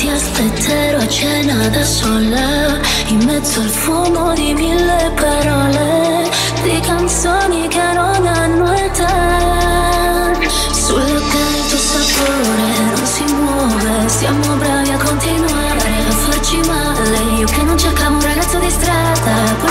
ti aspetterò a cena da sola In mezzo al fumo di mille parole Di canzoni che non hanno età. Sulla pelle il tuo sapore non si muove Siamo bravi a continuare a farci male. Io che non cercavo un ragazzo di strada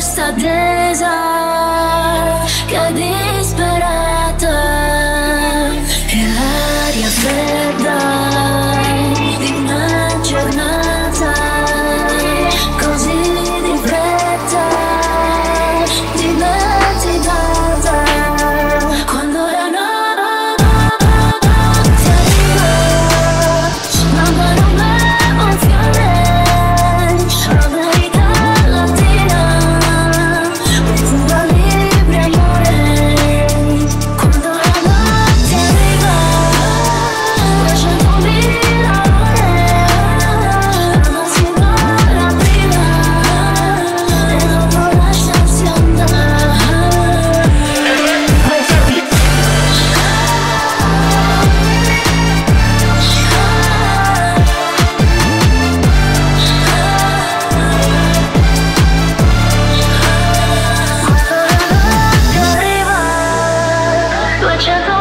such a 这座